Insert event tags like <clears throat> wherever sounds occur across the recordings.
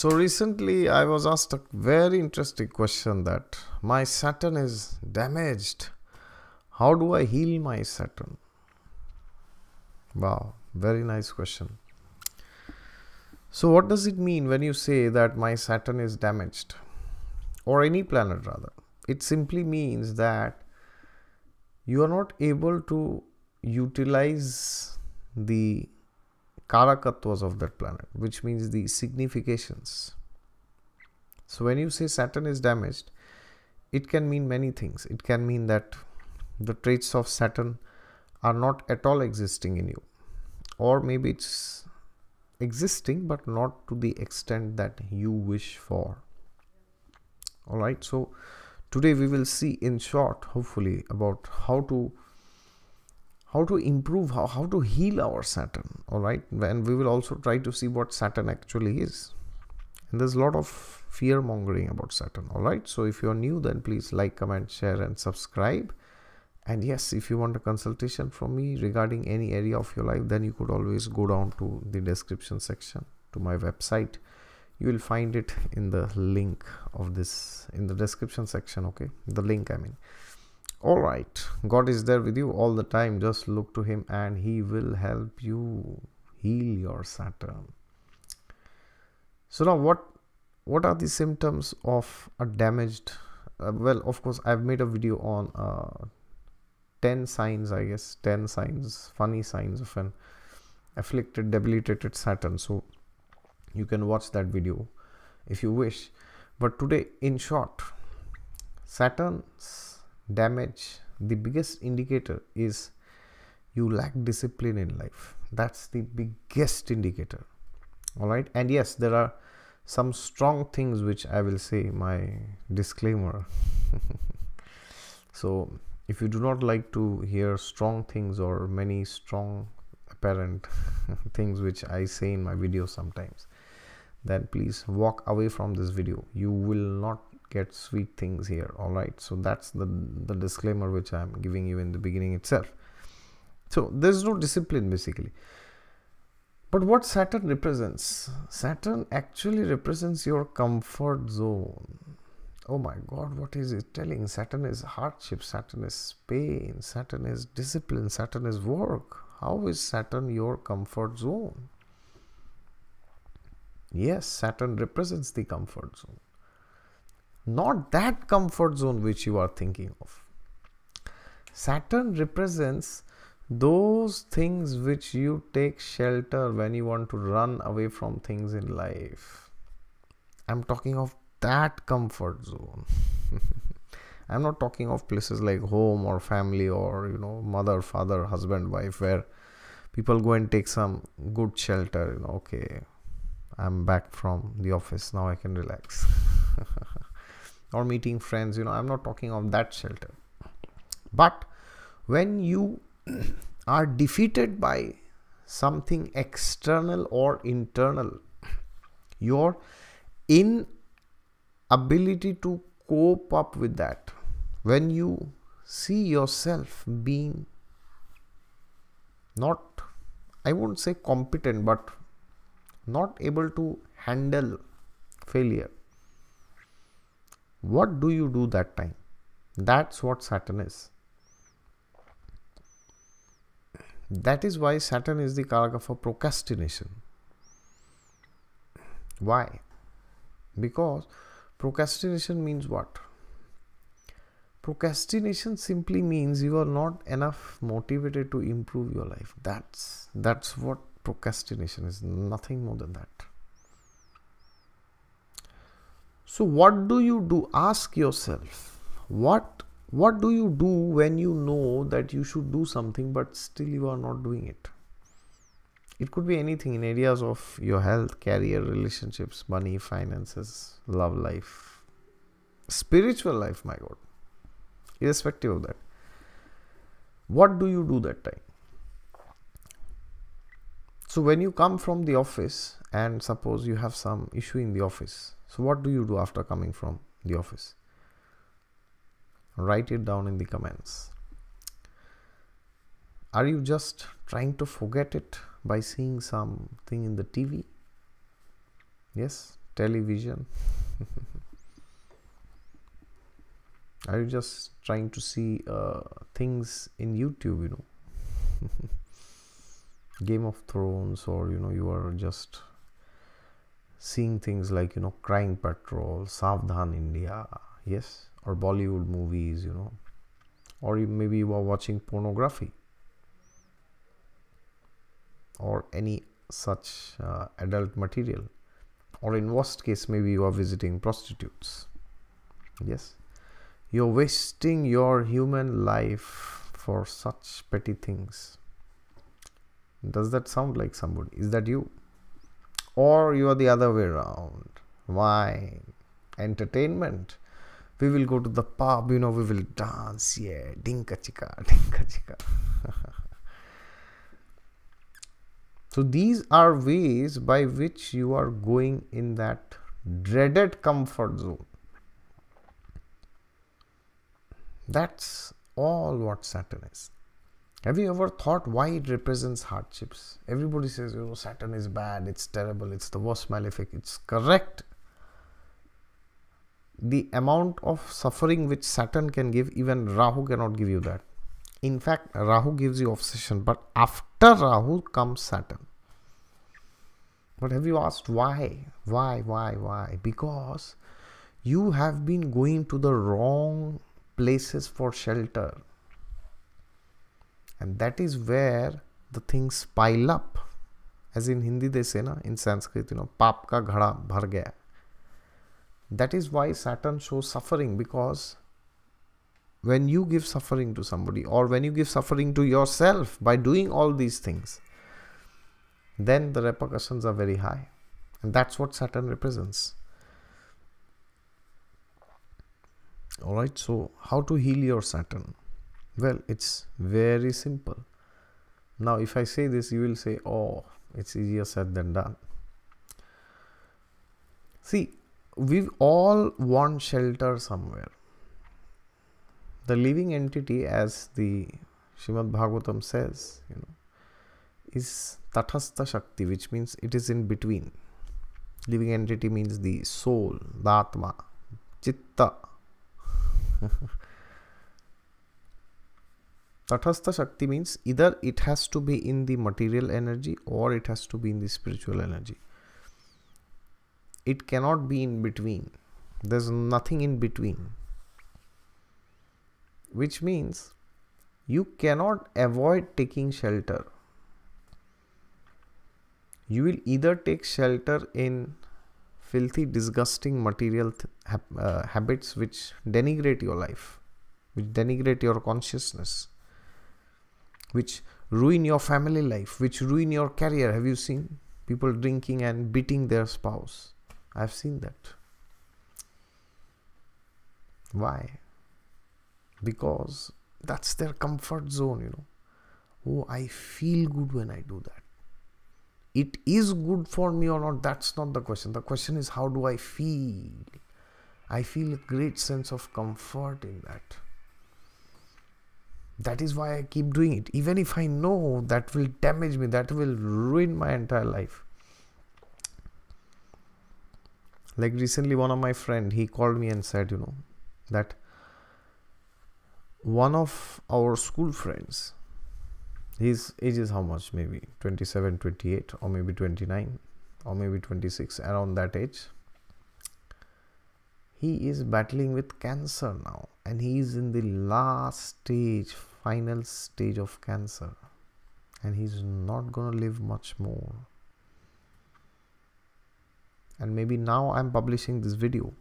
So recently I was asked a very interesting question that my Saturn is damaged. How do I heal my Saturn? Wow, very nice question. So what does it mean when you say that my Saturn is damaged? Or any planet rather. It simply means that you are not able to utilize the karakatwas of that planet, which means the significations. So when you say Saturn is damaged, it can mean many things. It can mean that the traits of Saturn are not at all existing in you, or maybe it's existing but not to the extent that you wish for. All right, so today we will see in short, hopefully, about how to how to improve how, how to heal our saturn all right? And we will also try to see what saturn actually is. And there's a lot of fear mongering about saturn all right? So if you're new then please like comment share and subscribe. And yes if you want a consultation from me regarding any area of your life then you could always go down to the description section to my website. You will find it in the link of this in the description section okay? The link i mean all right. God is there with you all the time. Just look to him and he will help you heal your saturn. So now what what are the symptoms of a damaged uh, well of course i've made a video on uh, 10 signs i guess 10 signs funny signs of an afflicted debilitated saturn. So you can watch that video if you wish. But today in short saturn's damage the biggest indicator is you lack discipline in life. That's the biggest indicator. All right and yes there are some strong things which i will say my disclaimer. <laughs> So if you do not like to hear strong things or many strong apparent <laughs> things which i say in my videos sometimes then please walk away from this video. You will not get sweet things here. All right. So that's the the disclaimer which i'm giving you in the beginning itself. So there's no discipline basically. But what saturn represents? Saturn actually represents your comfort zone. Oh my god what is it telling? Saturn is hardship. Saturn is pain. Saturn is discipline. Saturn is work. How is saturn your comfort zone? Yes saturn represents the comfort zone not that comfort zone which you are thinking of. Saturn represents those things which you take shelter when you want to run away from things in life. I'm talking of that comfort zone. <laughs> I'm not talking of places like home or family or you know mother, father, husband, wife where people go and take some good shelter, you know, okay. I'm back from the office now I can relax. <laughs> or meeting friends you know i'm not talking of that shelter. But when you <clears throat> are defeated by something external or internal your inability to cope up with that when you see yourself being not i won't say competent but not able to handle failure what do you do that time? That's what Saturn is. That is why Saturn is the karaka for procrastination. Why? Because procrastination means what? Procrastination simply means you are not enough motivated to improve your life. That's that's what procrastination is. Nothing more than that. So what do you do? Ask yourself, what what do you do when you know that you should do something but still you are not doing it? It could be anything in areas of your health, career, relationships, money, finances, love life, spiritual life, my God. Irrespective of that. What do you do that time? So when you come from the office and suppose you have some issue in the office so what do you do after coming from the office? Write it down in the comments. Are you just trying to forget it by seeing something in the TV? Yes, television? <laughs> Are you just trying to see uh, things in YouTube, you know? <laughs> Game of Thrones, or you know, you are just seeing things like you know, Crime Patrol, Savdhan India, yes, or Bollywood movies, you know, or maybe you are watching pornography or any such uh, adult material. Or in worst case maybe you are visiting prostitutes yes. You're wasting your human life for such petty things. Does that sound like somebody? Is that you or you are the other way around why? Entertainment. We will go to the pub you know we will dance yeah. Dinka chika <laughs> dinka chika. <laughs> So these are ways by which you are going in that dreaded comfort zone. That's all what Saturn is. Have you ever thought why it represents hardships? Everybody says, you know, Saturn is bad, it's terrible, it's the worst malefic. It's correct. The amount of suffering which Saturn can give, even Rahu cannot give you that. In fact, Rahu gives you obsession, but after Rahu comes Saturn. But have you asked why? Why, why, why? Because you have been going to the wrong places for shelter. And that is where the things pile up. As in Hindi they say, na, in Sanskrit, you know, pap ka ghada bhar gaya. That is why Saturn shows suffering because when you give suffering to somebody or when you give suffering to yourself by doing all these things then the repercussions are very high and that's what saturn represents all right so how to heal your saturn well it's very simple now if i say this you will say oh it's easier said than done see we all want shelter somewhere the living entity, as the Shrimad Bhagavatam says, you know, is Tathastha Shakti, which means it is in between. Living entity means the soul, the Atma, Chitta. <laughs> Tathastha Shakti means either it has to be in the material energy or it has to be in the spiritual energy. It cannot be in between. There's nothing in between which means you cannot avoid taking shelter. You will either take shelter in filthy, disgusting material uh, habits which denigrate your life, which denigrate your consciousness, which ruin your family life, which ruin your career. Have you seen people drinking and beating their spouse? I've seen that. Why? because that's their comfort zone you know oh i feel good when i do that it is good for me or not that's not the question the question is how do i feel i feel a great sense of comfort in that that is why i keep doing it. Even if i know that will damage me that will ruin my entire life. Like recently one of my friend he called me and said you know that one of our school friends his age is how much? Maybe 27 28 or maybe 29 or maybe 26 around that age. He is battling with cancer now and he is in the last stage final stage of cancer. And he's not going to live much more. And maybe now i'm publishing this video.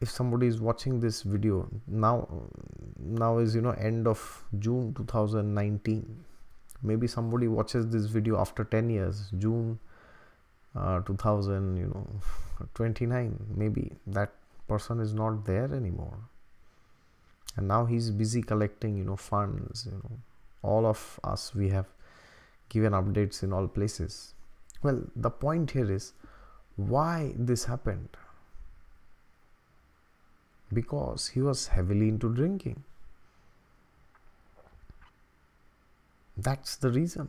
If somebody is watching this video now now is you know end of june 2019 maybe somebody watches this video after 10 years june uh, 2000 you know <laughs> 29 maybe that person is not there anymore and now he's busy collecting you know funds you know all of us we have given updates in all places well the point here is why this happened because he was heavily into drinking. That's the reason.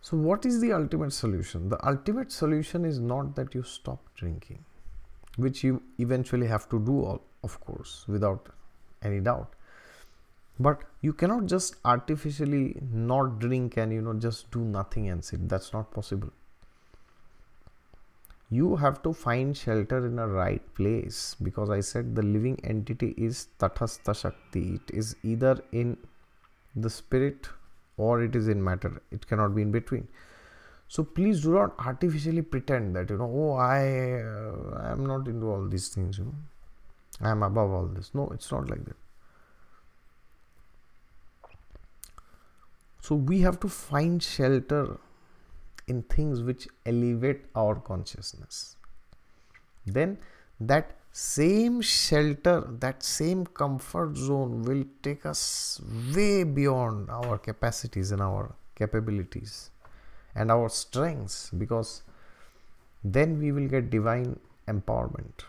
So, what is the ultimate solution? The ultimate solution is not that you stop drinking, which you eventually have to do, all, of course, without any doubt. But you cannot just artificially not drink and you know just do nothing and sit. That's not possible. You have to find shelter in a right place because I said the living entity is Tathastha Shakti. It is either in the spirit or it is in matter it cannot be in between so please do not artificially pretend that you know oh i uh, i am not into all these things you know i am above all this no it's not like that so we have to find shelter in things which elevate our consciousness. Then that same shelter, that same comfort zone will take us way beyond our capacities and our capabilities and our strengths because then we will get divine empowerment.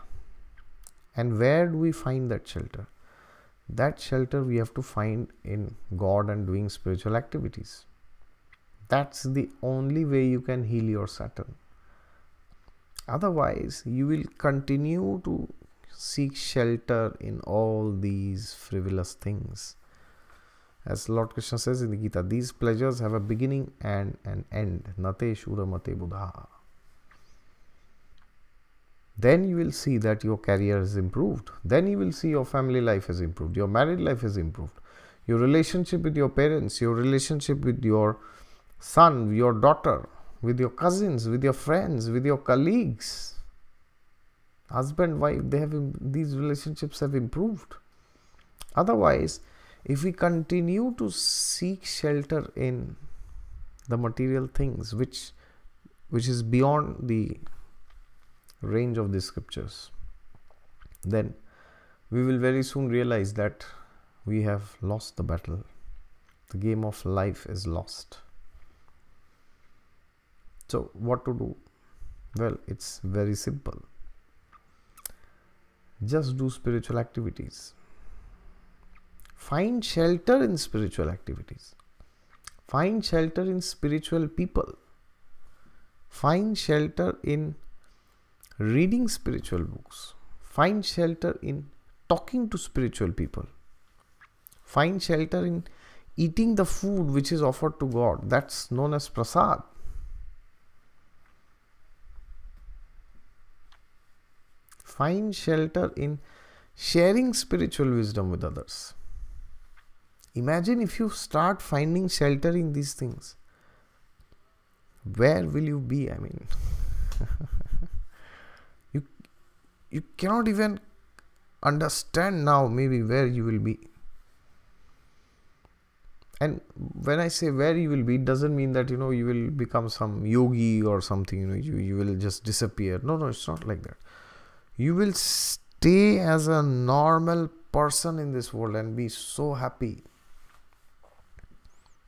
And where do we find that shelter? That shelter we have to find in God and doing spiritual activities. That's the only way you can heal your Saturn otherwise you will continue to seek shelter in all these frivolous things as lord krishna says in the gita these pleasures have a beginning and an end nate shuramate buddha then you will see that your career is improved then you will see your family life has improved your married life has improved your relationship with your parents your relationship with your son your daughter with your cousins, with your friends, with your colleagues. Husband, wife, they have these relationships have improved. Otherwise, if we continue to seek shelter in the material things which which is beyond the range of the scriptures, then we will very soon realize that we have lost the battle. The game of life is lost. So, what to do? Well, it's very simple. Just do spiritual activities. Find shelter in spiritual activities. Find shelter in spiritual people. Find shelter in reading spiritual books. Find shelter in talking to spiritual people. Find shelter in eating the food which is offered to God. That's known as prasad. Find shelter in sharing spiritual wisdom with others. Imagine if you start finding shelter in these things. Where will you be? I mean, <laughs> you cannot even understand now maybe where you will be. And when I say where you will be, it doesn't mean that you know you will become some yogi or something. You know, you, you will just disappear. No, no, it's not like that you will stay as a normal person in this world and be so happy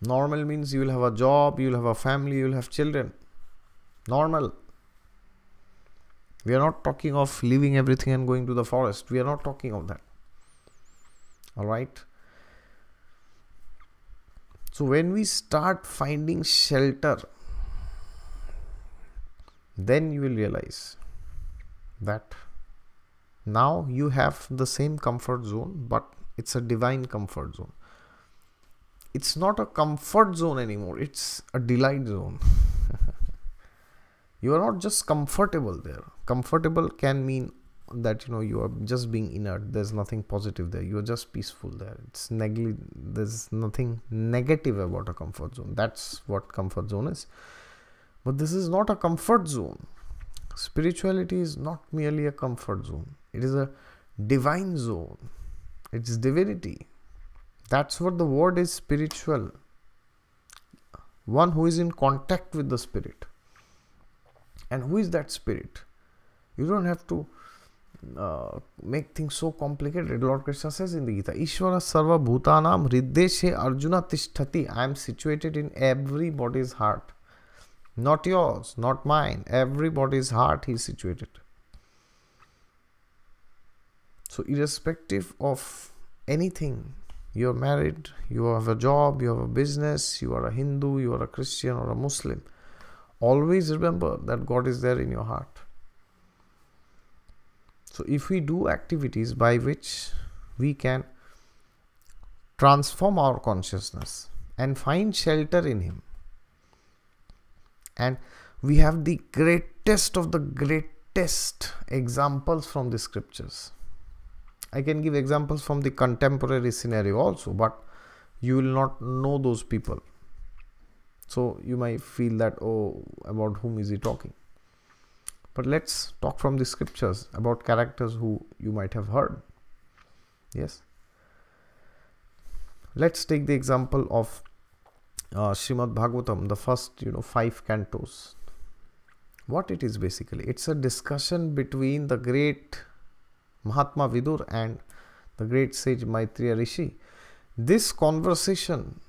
normal means you will have a job you will have a family you will have children normal we are not talking of leaving everything and going to the forest. We are not talking of that. All right? So when we start finding shelter then you will realize that now you have the same comfort zone but it's a divine comfort zone. It's not a comfort zone anymore. It's a delight zone. <laughs> You are not just comfortable there comfortable can mean that you know you are just being inert there's nothing positive there you are just peaceful there it's neg- there's nothing negative about a comfort zone that's what comfort zone is but this is not a comfort zone spirituality is not merely a comfort zone it is a divine zone. It's divinity. That's what the word is spiritual. One who is in contact with the spirit. And who is that spirit? You don't have to uh, make things so complicated. Lord Krishna says in the Gita, Ishvara Sarva Bhutanam Hriddeshe Arjuna Tishtati. I am situated in everybody's heart. Not yours, not mine. Everybody's heart he is situated. So, irrespective of anything you're married, you have a job, you have a business, you are a Hindu, you are a Christian or a Muslim. Always remember that God is there in your heart. So, if we do activities by which we can transform our consciousness and find shelter in Him, and we have the greatest of the greatest examples from the scriptures I can give examples from the contemporary scenario also, but you will not know those people. So you might feel that, oh, about whom is he talking? But let's talk from the scriptures about characters who you might have heard. Yes. Let's take the example of uh, Srimad Bhagavatam, the first, you know, five cantos. What it is basically, it's a discussion between the great Mahatma Vidur and the great sage Maitreya Rishi. This conversation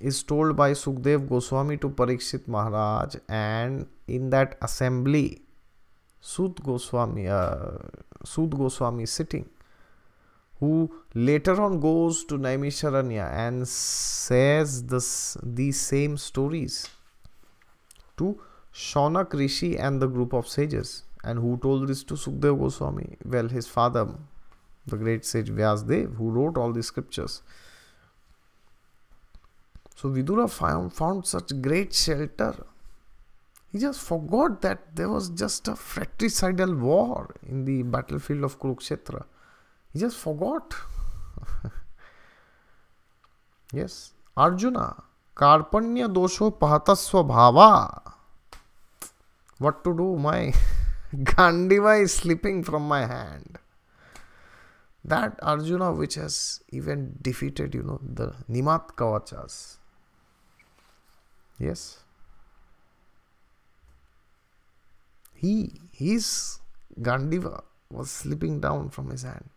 is told by Sukdev Goswami to Parikshit Maharaj, and in that assembly, Sut Goswami, uh, Goswami sitting, who later on goes to Naimisharanya and says this, these same stories to Shaunak Rishi and the group of sages. And who told this to Sukdev Goswami? Well, his father, the great sage Vyasdev, who wrote all the scriptures. So Vidura found, found such great shelter. He just forgot that there was just a fratricidal war in the battlefield of Kurukshetra. He just forgot. <laughs> yes. Arjuna, Karpanya dosho pahatasva bhava. What to do? My <laughs> Gandiva is slipping from my hand. That Arjuna, which has even defeated, you know, the Nivata Kavachas. Yes. He, his Gandiva was slipping down from his hand.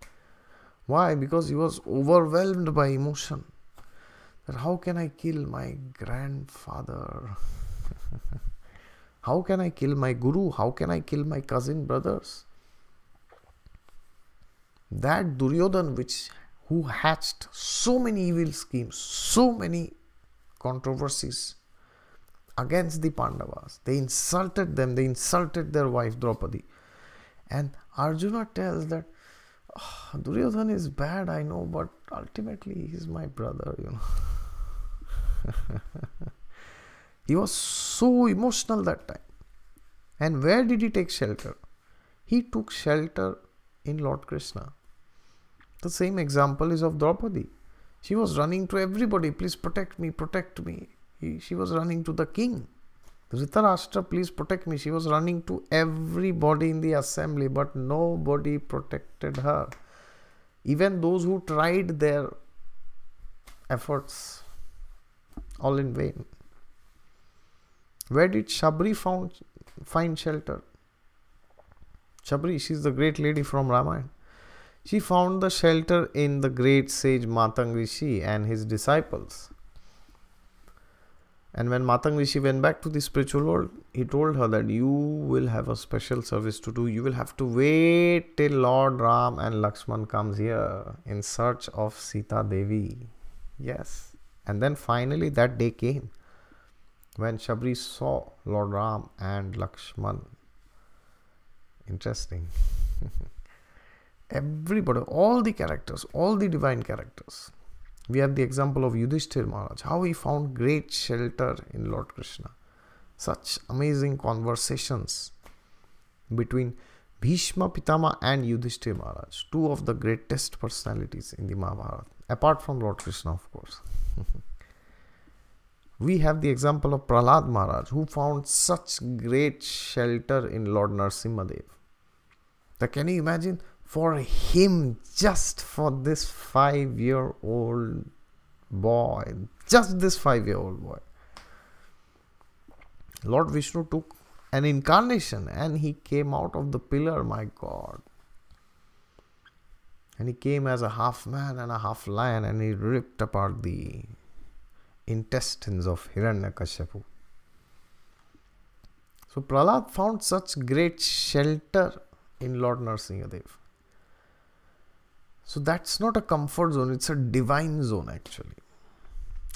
Why? Because he was overwhelmed by emotion. That how can I kill my grandfather? <laughs> How can I kill my guru? How can I kill my cousin brothers? That Duryodhan, which who hatched so many evil schemes, so many controversies against the Pandavas. They insulted them, they insulted their wife Draupadi. And Arjuna tells that oh, is bad, I know, but ultimately he's my brother, you know. <laughs> He was so emotional that time. And where did he take shelter? He took shelter in Lord Krishna. The same example is of Draupadi. She was running to everybody, please protect me, protect me. He, she was running to the king. Dhritarashtra, please protect me. She was running to everybody in the assembly, but nobody protected her. Even those who tried their efforts, all in vain. Where did Shabri found, find shelter? Shabri, she's the great lady from Ramayana. She found the shelter in the great sage Matang Rishi and his disciples. And when Matang Rishi went back to the spiritual world, he told her that you will have a special service to do. You will have to wait till Lord Ram and Lakshman comes here in search of Sita Devi. Yes. And then finally that day came when Shabri saw Lord Ram and Lakshman. Interesting. <laughs> Everybody, all the characters, all the divine characters. We have the example of Yudhishthir Maharaj, how he found great shelter in Lord Krishna. Such amazing conversations between Bhishma Pitama and Yudhishthir Maharaj, two of the greatest personalities in the Mahabharata, apart from Lord Krishna, of course. <laughs> We have the example of Prahlad Maharaj, who found such great shelter in Lord Narsimhadev. Now, can you imagine for him, just for this five year old boy, just this five year old boy, Lord Vishnu took an incarnation and he came out of the pillar, my God. And he came as a half man and a half lion and he ripped apart the intestines of Hiranyakashipu. So Prahlad found such great shelter in Lord Narsingadev. So that's not a comfort zone, it's a divine zone actually.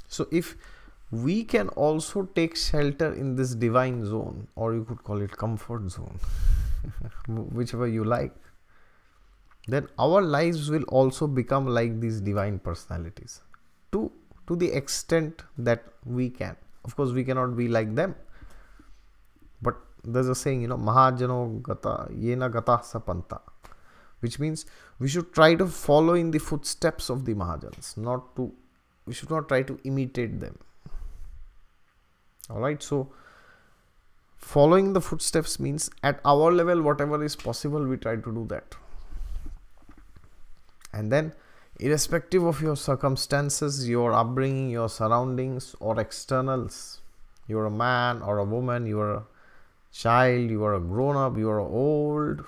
So if we can also take shelter in this divine zone, or you could call it comfort zone, <laughs> whichever you like, then our lives will also become like these divine personalities to to the extent that we can. Of course, we cannot be like them. But there's a saying, you know, Mahajano gata yena gata sapanta which means we should try to follow in the footsteps of the Mahajans, not to, we should not try to imitate them. All right, so following the footsteps means at our level, whatever is possible, we try to do that. And then, irrespective of your circumstances, your upbringing, your surroundings, or externals, you're a man or a woman, you're a child, you are a grown up, you are old,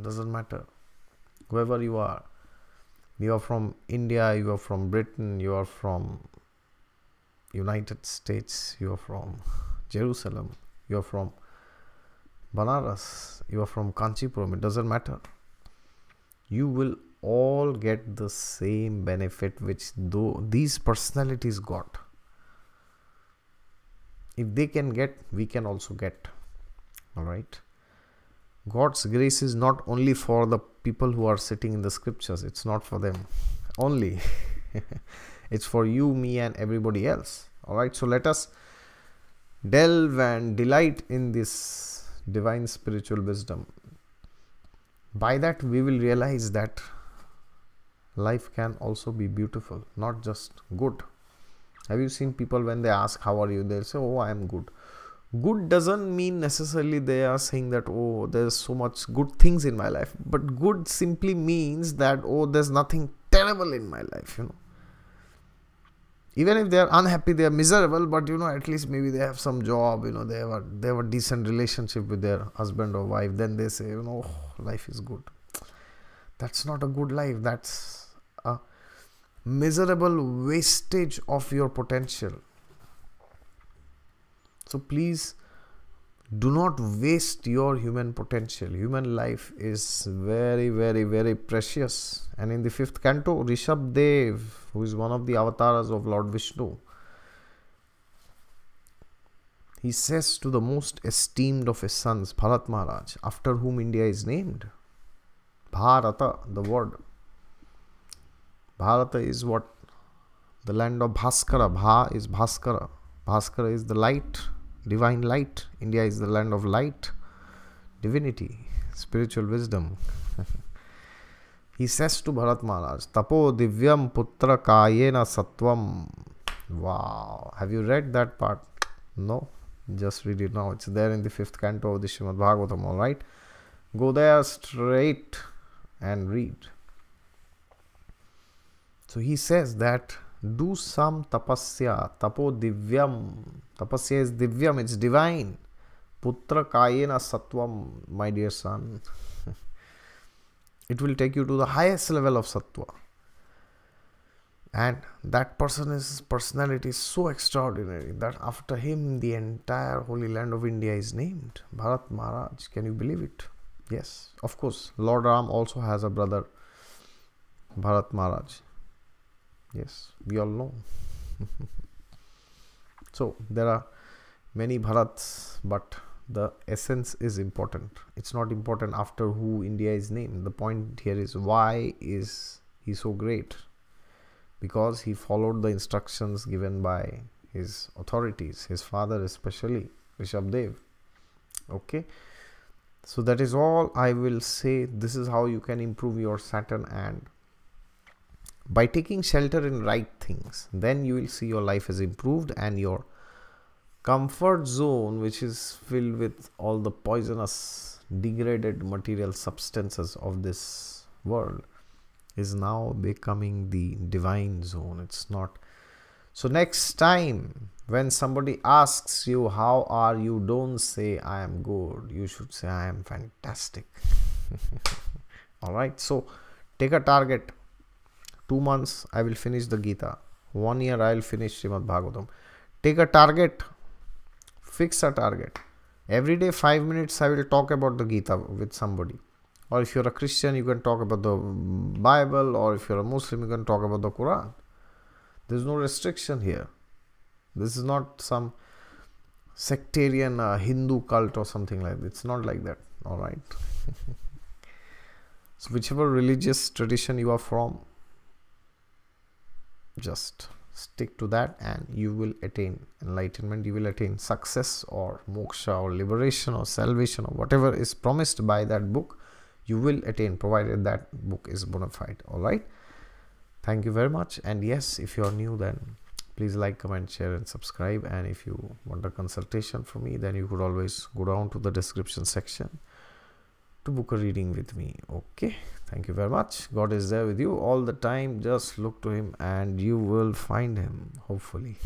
doesn't matter whoever you are. You are from india you are from britain you are from united states you are from jerusalem you are from banaras you are from kanchipuram it doesn't matter. You will all get the same benefit which though these personalities got. If they can get we can also get. All right? God's grace is not only for the people who are sitting in the scriptures, it's not for them only. <laughs> it's for you, me, and everybody else. All right, so let us delve and delight in this divine spiritual wisdom. By that, we will realize that life can also be beautiful, not just good. Have you seen people when they ask, How are you? They'll say, Oh, I am good good doesn't mean necessarily they are saying that oh there's so much good things in my life but good simply means that oh there's nothing terrible in my life you know. Even if they are unhappy they are miserable but you know at least maybe they have some job you know they have a they have a decent relationship with their husband or wife then they say you know oh, life is good. That's not a good life. That's a miserable wastage of your potential so please do not waste your human potential. Human life is very, very, very precious. And in the fifth canto, Rishabh Dev, who is one of the avatars of Lord Vishnu, he says to the most esteemed of his sons, Bharat Maharaj, after whom India is named, Bharata, the word. Bharata is what? The land of Bhaskara. Bha is Bhaskara. Bhaskara is the light divine light. India is the land of light, divinity, spiritual wisdom. <laughs> he says to Bharat Maharaj, Tapo divyam putra kayena satvam. Wow. Have you read that part? No. Just read it now. It's there in the fifth canto of the Shrimad Bhagavatam, alright? Go there straight and read. So he says that do some tapasya, tapo divyam. Tapasya is divyam, it's divine. Putra kayena sattvam, my dear son. it will take you to the highest level of sattva. And that person's personality is so extraordinary that after him the entire holy land of India is named. Bharat Maharaj, can you believe it? Yes, of course. Lord Ram also has a brother, Bharat Maharaj yes we all know. <laughs> So there are many bharats but the essence is important. It's not important after who india is named. The point here is why is he so great? Because he followed the instructions given by his authorities his father especially rishabdev okay? So that is all i will say. This is how you can improve your saturn and by taking shelter in right things then you will see your life has improved and your comfort zone which is filled with all the poisonous degraded material substances of this world is now becoming the divine zone. It's not. So next time when somebody asks you how are you? Don't say i am good. You should say i am fantastic. <laughs> All right. So take a target two months I will finish the Gita. One year I will finish Srimad Bhagavatam. Take a target, fix a target. Every day, five minutes, I will talk about the Gita with somebody. or if you're a christian you can talk about the bible or if you're a muslim you can talk about the quran there's no restriction here this is not some sectarian uh, hindu cult or something like that it's not like that all right <laughs> so whichever religious tradition you are from just stick to that and you will attain enlightenment you will attain success or moksha or liberation or salvation or whatever is promised by that book you will attain provided that book is bona fide all right thank you very much and yes if you are new then please like comment share and subscribe and if you want a consultation from me then you could always go down to the description section to book a reading with me. Okay thank you very much. God is there with you all the time. Just look to him and you will find him hopefully